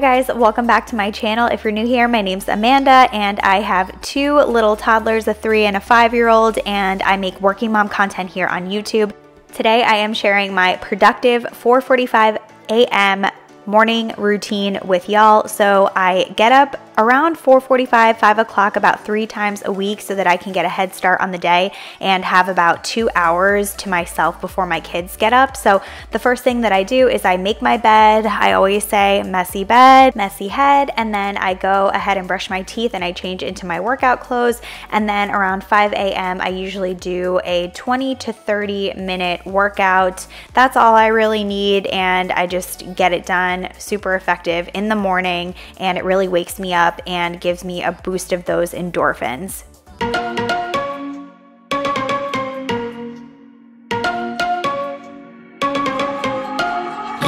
Guys, welcome back to my channel. If you're new here, my name's Amanda and I have two little toddlers, a three and a five year old, and I make working mom content here on YouTube. Today I am sharing my productive 4.45 a.m. morning routine with y'all. So I get up around 4:45, 5 o'clock, about three times a week, so that I can get a head start on the day and have about two hours to myself before my kids get up. So the first thing that I do is I make my bed. I always say messy bed, messy head, and then I go ahead and brush my teeth and I change into my workout clothes. And then around 5 a.m., I usually do a 20 to 30 minute workout. That's all I really need, and I just get it done super effective in the morning, and it really wakes me up up and gives me a boost of those endorphins.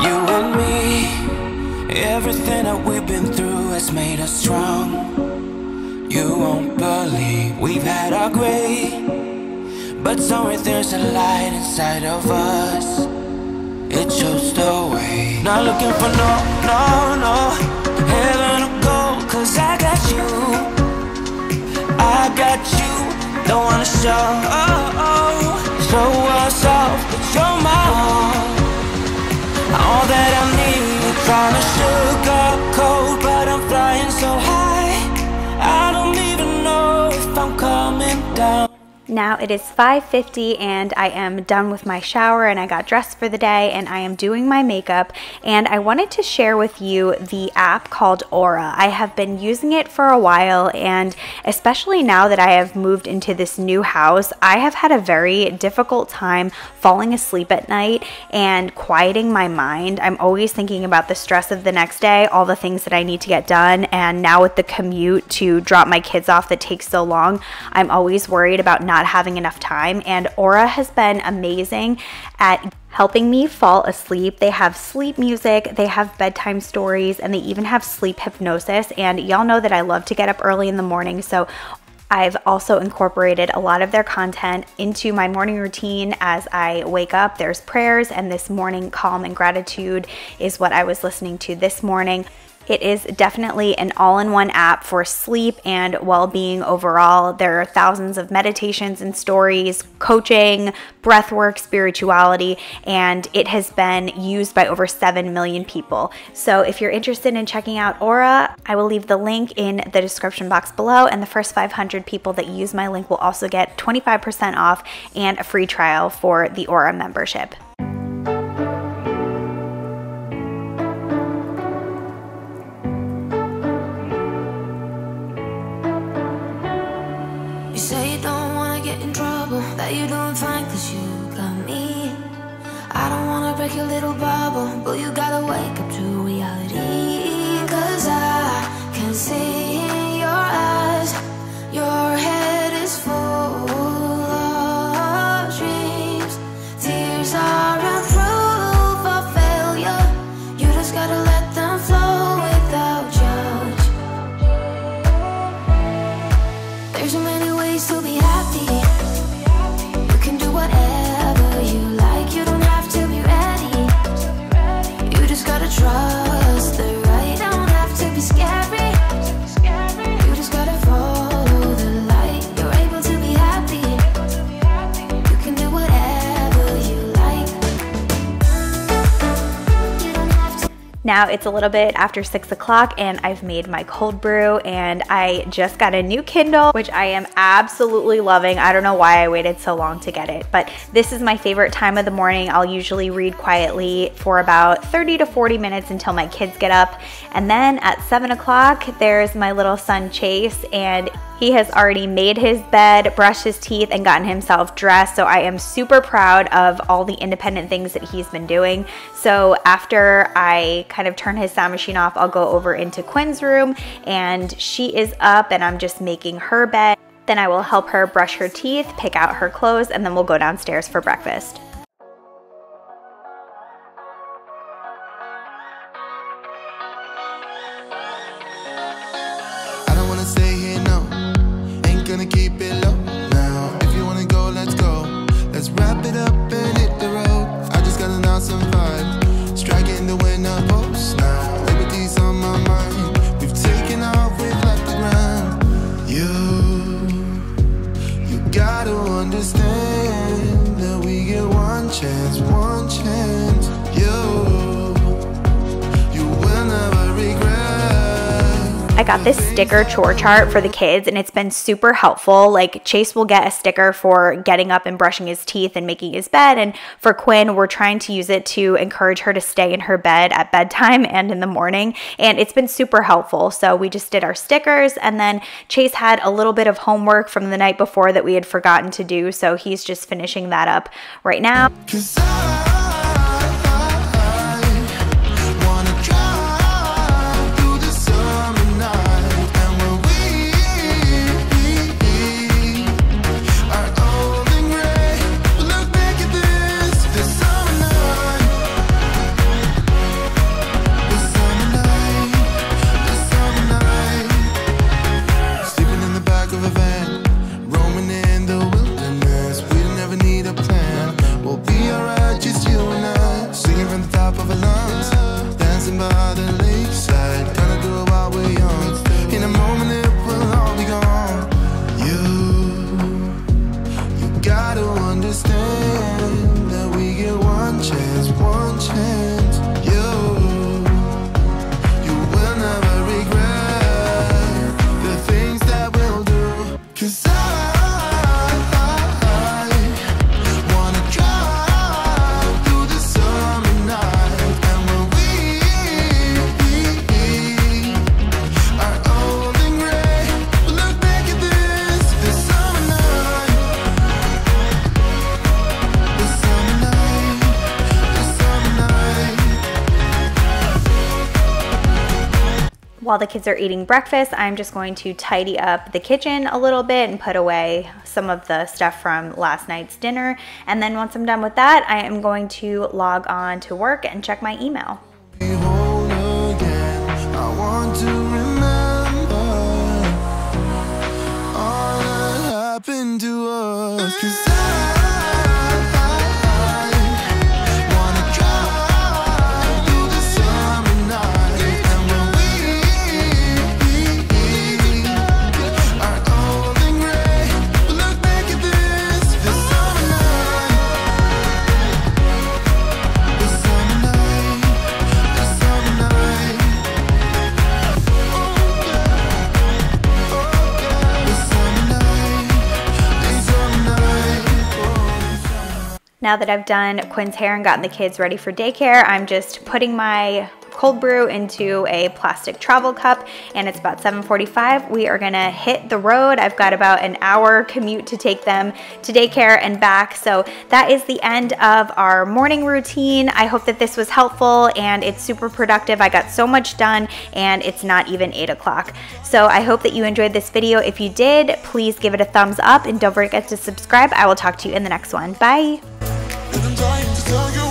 You and me, everything that we've been through has made us strong. You won't believe we've had our but somewhere there's a light inside of us. It shows the way. Not looking for no, no, no Don't wanna show, oh, oh, show us off, but you're my all. All that Now it is 5.50 and I am done with my shower and I got dressed for the day and I am doing my makeup and I wanted to share with you the app called Aura. I have been using it for a while and especially now that I have moved into this new house, I have had a very difficult time falling asleep at night and quieting my mind. I'm always thinking about the stress of the next day, all the things that I need to get done and now with the commute to drop my kids off that takes so long, I'm always worried about not not having enough time. And Aura has been amazing at helping me fall asleep. They have sleep music, they have bedtime stories, and they even have sleep hypnosis. And y'all know that I love to get up early in the morning. So I've also incorporated a lot of their content into my morning routine as I wake up. There's prayers, and this morning calm and gratitude is what I was listening to this morning. It is definitely an all in one app for sleep and well being overall. There are thousands of meditations and stories, coaching, breathwork, spirituality, and it has been used by over 7 million people. So if you're interested in checking out Aura, I will leave the link in the description box below, and the first 500 people that use my link will also get 25% off and a free trial for the Aura membership. You gotta Now it's a little bit after six o'clock and I've made my cold brew and I just got a new Kindle, which I am absolutely loving. I don't know why I waited so long to get it, but this is my favorite time of the morning. I'll usually read quietly for about 30 to 40 minutes until my kids get up. And then at seven o'clock, there's my little son Chase and he has already made his bed, brushed his teeth, and gotten himself dressed. So I am super proud of all the independent things that he's been doing. So after I kind of turn his sound machine off, I'll go over into Quinn's room and she is up and I'm just making her bed. Then I will help her brush her teeth, pick out her clothes, and then we'll go downstairs for breakfast. I got this sticker chore chart for the kids and it's been super helpful. Like Chase will get a sticker for getting up and brushing his teeth and making his bed. And for Quinn, we're trying to use it to encourage her to stay in her bed at bedtime and in the morning. And it's been super helpful. So we just did our stickers and then Chase had a little bit of homework from the night before that we had forgotten to do. So he's just finishing that up right now. While the kids are eating breakfast, I'm just going to tidy up the kitchen a little bit and put away some of the stuff from last night's dinner. And then once I'm done with that, I am going to log on to work and check my email. us. 'Cause I Now that I've done Quinn's hair and gotten the kids ready for daycare, I'm just putting my cold brew into a plastic travel cup and it's about 7:45. We are to hit the road. I've got about an hour commute to take them to daycare and back. So that is the end of our morning routine. I hope that this was helpful and it's super productive. I got so much done and it's not even 8 o'clock. So I hope that you enjoyed this video. If you did, please give it a thumbs up and don't forget to subscribe. I will talk to you in the next one. Bye. And I'm dying to tell you